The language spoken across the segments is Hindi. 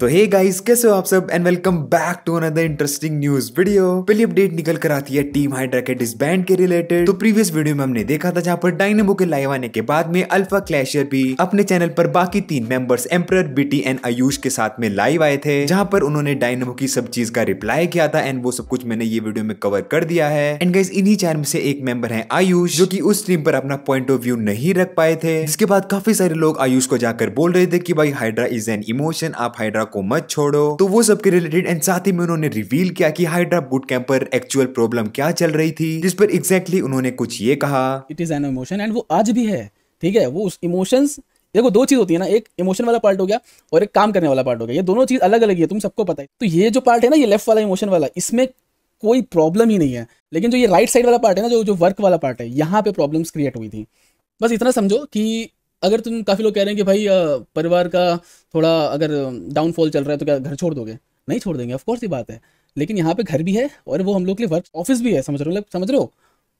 तो हे गाइस कैसे हो आप सब? And welcome back to another interesting news video पहली अपडेट निकल कर आती है टीम हाइड्रा के डिसबैंड के रिलेटेड तो प्रीवियस वीडियो में हमने देखा था जहाँ पर डायनेमो के लाइव आने के बाद में अल्फ़ा क्लैशर भी अपने चैनल पर बाकी तीन members Amper BT and Ayush के साथ में लाइव आए थे, जहाँ पर उन्होंने डायनेमो की सब चीज़ का रिप्लाई किया था एंड वो सब कुछ मैंने ये वीडियो में कवर कर दिया है. एंड गाइज़ इन्हीं चार में से एक मेंबर है आयुष जो की उस स्ट्रीम पर अपना पॉइंट ऑफ़ व्यू नहीं रख पाए थे. इसके बाद काफ़ी सारे लोग आयुष को जाकर बोल रहे थे कि भाई हाइड्रा इज़ एन इमोशन आप हाइड्रा को मत छोड़ो। तो वो सबके रिलेटेड एंड साथ ही में उन्होंने रिवील किया कि हाइड्रा बूट कैंप पर एक्चुअल प्रॉब्लम क्या चल रही थी, जिस पर एग्जैक्टली exactly उन्होंने कुछ ये कहा। It is an emotion and वो आज भी है, ठीक है? वो उस इमोशंस देखो दो चीज़ होती है ना, एक इमोशन वाला पार्ट हो गया और एक काम करने वाला पार्ट हो गया। ये दोनों चीज़ अलग अलग है, तुम सबको पता है। तो ये जो पार्ट है ना, ये लेफ़्ट वाला इमोशन वाला, इसमें कोई प्रॉब्लम ही नहीं है। लेकिन जो ये राइट साइड वाला पार्ट है ना, जो जो वर्क वाला पार्ट है, यहाँ पे प्रॉब्लम्स क्रिएट हुई थी। बस इतना समझो कि अगर तुम काफ़ी लोग कह रहे हैं कि भाई परिवार का थोड़ा अगर डाउनफॉल चल रहा है तो क्या घर छोड़ दोगे? नहीं छोड़ देंगे ऑफकोर्स ये बात है। लेकिन यहाँ पे घर भी है और वो हम लोग के लिए वर्क ऑफ़िस भी है, समझ रहे हो? समझ रहे हो?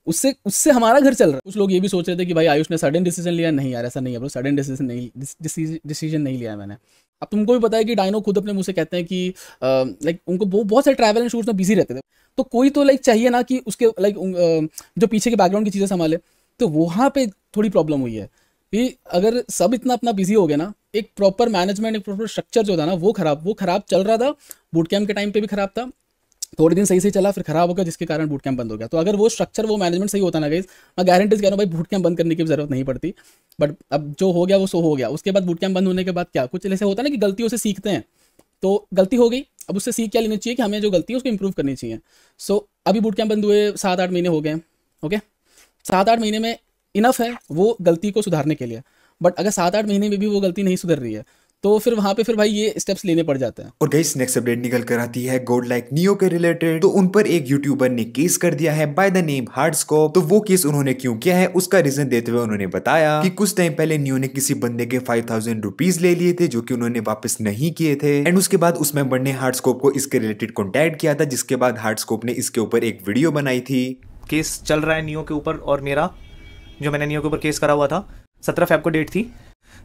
उससे उससे हमारा घर चल रहा है। कुछ लोग ये भी सोच रहे थे कि भाई, आयुष ने सडन डिसीज़न लिया। नहीं यार, ऐसा नहीं है सडन डिसीज़न नहीं डिसीज़न नहीं लिया है मैंने। अब तुमको भी पता है कि डायनो खुद अपने मुँह से कहते हैं कि लाइक उनको बहुत सारे ट्रैवल एंड शूट्स में बिज़ी रहते थे। तो कोई तो लाइक चाहिए ना कि उसके लाइक जो पीछे के बैकग्राउंड की चीज़ें संभाले। तो वहाँ पर थोड़ी प्रॉब्लम हुई है। कि अगर सब इतना अपना बिज़ी हो गया ना, एक प्रॉपर मैनेजमेंट एक प्रॉपर स्ट्रक्चर जो था ना, वो खराब वो खराब चल रहा था बूट कैंप के टाइम पे भी खराब था, थोड़े दिन सही से चला, फिर खराब हो गया, जिसके कारण बूट कैंप बंद हो गया। तो अगर वो स्ट्रक्चर वो मैनेजमेंट सही होता ना गई मैं गारंटी कह रहा हूँ भाई बूट कैंप बंद करने की ज़रूरत नहीं पड़ती। बट अब जो हो गया, वो सो हो गया। उसके बाद बूट कैंप बंद होने के बाद क्या? कुछ ऐसे होता ना कि गलतियों से सीखते हैं तो गलती हो गई, अब उससे सीख क्या लेनी चाहिए कि हमें जो गलती है उसको इंप्रूव करनी चाहिए। सो अभी बूट कैंप बंद हुए, सात आठ महीने हो गए ओके सात आठ महीने में इनफ है वो गलती को सुधारने के लिए। बट अगर सात आठ महीने में भी वो गलती नहीं सुधर रही है तो फिर वहाँ पे फिर भाई ये स्टेप्स लेने पड़ जाते हैं। और गाइस नेक्स्ट अपडेट निकल कर आती है गोड लाइक नियो के रिलेटेड तो उन पर एक यूट्यूबर ने केस कर दिया है बाय द नेम हार्डस्कोप तो वो केस उन्होंने क्यों किया है उसका रीजन देते हुए उन्होंने बताया कि कुछ टाइम पहले नियो ने किसी बंदे के फाइव थाउज़ेंड रुपीज़ ले लिए थे जो की उन्होंने वापस नहीं किए थे। एंड उसके बाद उस मेंबर ने हार्डस्कोप को इसके रिलेटेड कॉन्टेक्ट किया था जिसके बाद हार्डस्कोप ने इसके ऊपर एक वीडियो बनाई थी। केस चल रहा है नियो के ऊपर और मेरा। जो मैंने नियो के ऊपर केस करा हुआ था, सत्रह फेब को डेट थी।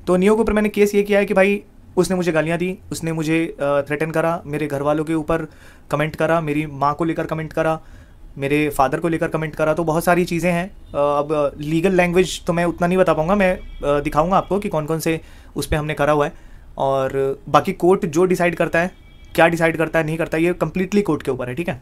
तो नियो के ऊपर मैंने केस ये किया है कि भाई, उसने मुझे गालियाँ दी, उसने मुझे थ्रेटन करा, मेरे घर वालों के ऊपर कमेंट करा, मेरी माँ को लेकर कमेंट करा, मेरे फादर को लेकर कमेंट करा तो बहुत सारी चीज़ें हैं। अब लीगल लैंग्वेज तो मैं उतना नहीं बता पाऊँगा, मैं दिखाऊँगा आपको कि कौन कौन से उस पर हमने करा हुआ है। और बाकी कोर्ट जो डिसाइड करता है, क्या डिसाइड करता है, नहीं करता, ये कम्प्लीटली कोर्ट के ऊपर है, ठीक है?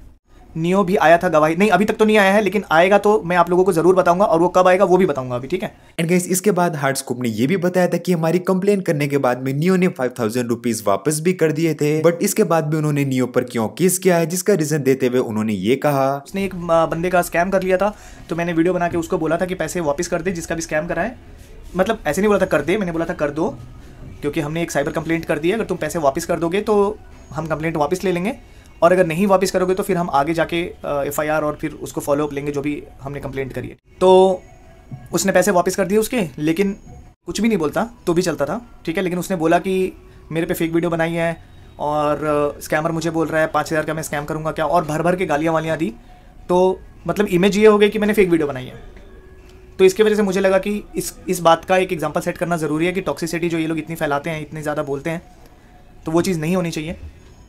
नियो भी आया था गवाही। नहीं अभी तक तो नहीं आया है लेकिन आएगा तो मैं आप लोगों को ज़रूर बताऊँगा और वो कब आएगा वो भी बताऊँगा अभी ठीक है? एंड गाइस इसके बाद हार्डस्कोप ने ये भी बताया था कि हमारी कंप्लेन करने के बाद में नियो ने फाइव थाउज़ेंड रुपीज़ वापस भी कर दिए थे बट इसके बाद भी उन्होंने नियो पर क्यों केस किया है जिसका रीजन देते हुए उन्होंने ये कहा। उसने एक बंदे का स्कैम कर लिया था तो मैंने वीडियो बना के उसको बोला था कि पैसे वापस कर दे जिसका भी स्कैम कराए मतलब ऐसे नहीं बोला था कर दे मैंने बोला था कर दो क्योंकि हमने एक साइबर कंप्लेंट कर दी है अगर तुम पैसे वापस कर दोगे तो हम कंप्लेंट वापस ले लेंगे। और अगर नहीं वापस करोगे तो फिर हम आगे जाके एफआईआर और फिर उसको फॉलोअप लेंगे जो भी हमने कंप्लेंट करी है। तो उसने पैसे वापस कर दिए उसके, लेकिन कुछ भी नहीं बोलता तो भी चलता था, ठीक है? लेकिन उसने बोला कि मेरे पे फेक वीडियो बनाई है और स्कैमर मुझे बोल रहा है, पाँच हज़ार का मैं स्कैम करूँगा, क्या? और भर भर के गालियाँ वालियाँ दी। तो मतलब इमेज ये हो गई कि मैंने फेक वीडियो बनाई है। तो इसकी वजह से मुझे लगा कि इस इस बात का एक एग्ज़ाम्पल सेट करना ज़रूरी है कि टॉक्सिसिटी जो ये लोग इतनी फैलाते हैं, इतने ज़्यादा बोलते हैं तो वो चीज़ नहीं होनी चाहिए।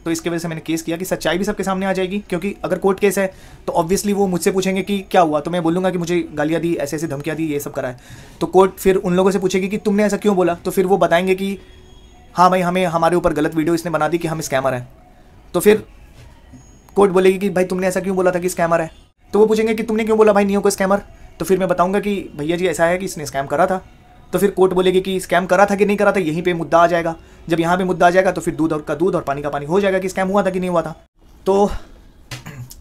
तो इसके वजह से मैंने केस किया कि सच्चाई भी सबके सामने आ जाएगी, क्योंकि अगर कोर्ट केस है तो ऑब्वियसली वो मुझसे पूछेंगे कि क्या हुआ? तो मैं बोलूँगा कि मुझे गालियाँ दी, ऐसे ऐसे धमकियाँ दी, ये सब करा है। तो कोर्ट फिर उन लोगों से पूछेगी कि तुमने ऐसा क्यों बोला? तो फिर वो बताएँगे कि हाँ भाई, हमें, हमारे ऊपर गलत वीडियो इसने बना दी कि हम स्कैमर हैं। तो फिर कोर्ट बोलेगी कि, भाई, तुमने ऐसा क्यों बोला था कि स्कैमर है? तो वो पूछेंगे कि, तुमने क्यों बोला भाई, नहीं को स्कैमर तो फिर मैं बताऊँगा कि, भैया जी, ऐसा है कि इसने स्कैम करा था? तो फिर कोर्ट बोलेगी कि स्कैम करा था कि नहीं करा था, यहीं पे मुद्दा आ जाएगा। जब यहाँ पे मुद्दा आ जाएगा तो फिर दूध और का दूध और पानी का पानी हो जाएगा कि स्कैम हुआ था कि नहीं हुआ था। तो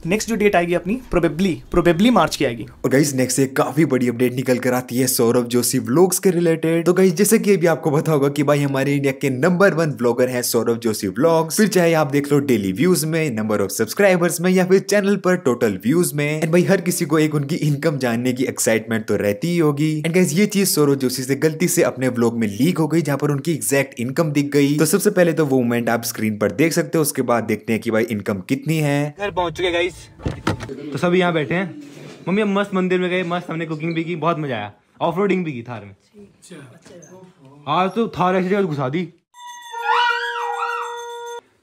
नेक्स्ट जो डेट आएगी अपनी प्रोबेबली प्रोबेबली मार्च की आएगी। और गाइस नेक्स्ट एक काफ़ी बड़ी अपडेट निकल कर आती है सौरभ जोशी व्लॉग्स के रिलेटेड तो गाइस जैसे कि अभी आपको पता होगा कि भाई हमारे इंडिया के नंबर वन ब्लॉगर है सौरभ जोशी व्लॉग्स फिर चाहे आप देख लो डेली व्यूज़ में नंबर ऑफ़ सब्सक्राइबर्स में या फिर चैनल पर टोटल व्यूज़ में एंड भाई हर किसी को एक उनकी इनकम जानने की एक्साइटमेंट तो रहती ही होगी। एंड गाइस ये चीज़ सौरभ जोशी से गलती से अपने ब्लॉग में लीक हो गई जहाँ पर उनकी एग्जैक्ट इनकम दिख गई। तो सबसे पहले तो वो मोमेंट आप स्क्रीन पर देख सकते हो उसके बाद देखते हैं कि भाई इनकम कितनी है। घर पहुँच चुके गाइस तो सभी यहाँ बैठे हैं। मम्मी हम मस्त मंदिर में गए मस्त हमने कुकिंग भी की बहुत मज़ा आया। ऑफ़ रोडिंग भी की थार में। आज तो थार ऐसी जगह घुसा दी।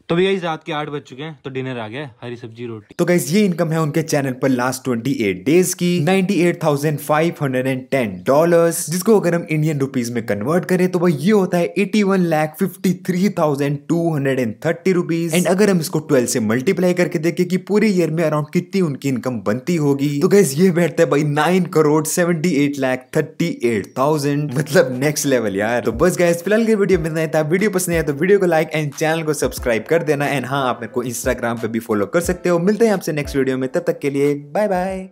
तो भैया इस रात के आठ बज चुके हैं तो डिनर आ गया हरी सब्ज़ी रोटी। तो गाइस ये इनकम है उनके चैनल पर लास्ट 28 डेज़ की। 98,510 डॉलर्स जिसको अगर हम इंडियन रुपीस में कन्वर्ट करें तो वह ये होता है 81 लाख 53,230 रुपीस एंड अगर हम इसको 12 से मल्टीप्लाई करके देखें कि पूरे ईयर में अराउंड कितनी उनकी इनकम बनती होगी तो गाइस ये बैठता है भाई 9 करोड़ 78 लाख 38,000 मतलब नेक्स्ट लेवल यार। तो बस गाइस फ़िलहाल वीडियो में वीडियो पसंद आया तो वीडियो को लाइक एंड चैनल को सब्सक्राइब कर देना। एंड हाँ आप मेरे को इंस्टाग्राम पे भी फॉलो कर सकते हो। मिलते हैं आपसे नेक्स्ट वीडियो में। तब तक के लिए बाय बाय